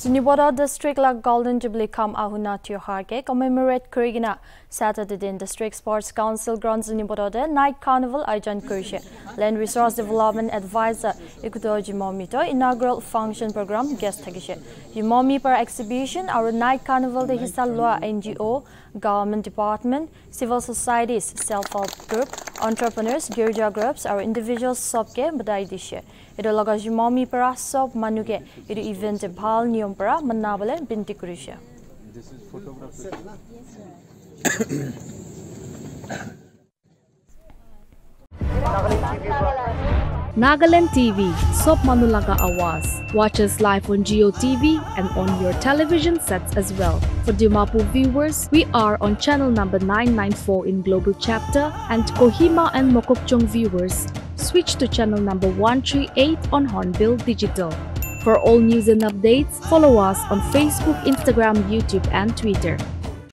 Zunheboto district la Golden Jubilee kam ahuna tyohar ke commemorate kurigina. Saturday din district sports council ground Zunheboto de night carnival ayojan kurishe land resource development advisor ikuto Zhimomi to inaugural function program guest thakishe Zhimomi par exhibition our night carnival de hissa NGO government department civil societies self help group entrepreneurs, Gerja groups, or individuals, sobke badai dishe. Ito laga jumami para sob manuke. Ito event bhal niyom para manabale binti kurishe. This is photographed. Nagaland TV, Sop Manulaga Awas. Watch us live on JioTV and on your television sets as well. For Dimapur viewers, we are on channel number 994 in Global Chapter and Kohima and Mokokchung viewers, switch to channel number 138 on Hornbill Digital. For all news and updates, follow us on Facebook, Instagram, YouTube, and Twitter.